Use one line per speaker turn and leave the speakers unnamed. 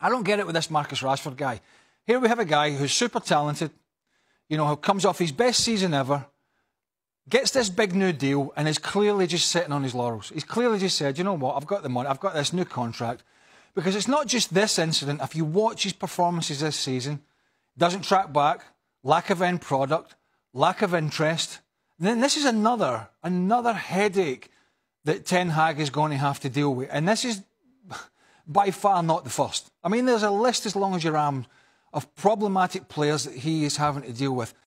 I don't get it with this Marcus Rashford guy. Here we have a guy who's super talented, you know, who comes off his best season ever, gets this big new deal, and is clearly just sitting on his laurels. He's clearly just said, you know what, I've got the money, I've got this new contract. Because it's not just this incident. If you watch his performances this season, doesn't track back, lack of end product, lack of interest. Then this is another another headache that Ten Hag is going to have to deal with, and this is by far not the first. I mean, there's a list as long as your arm of problematic players that he is having to deal with.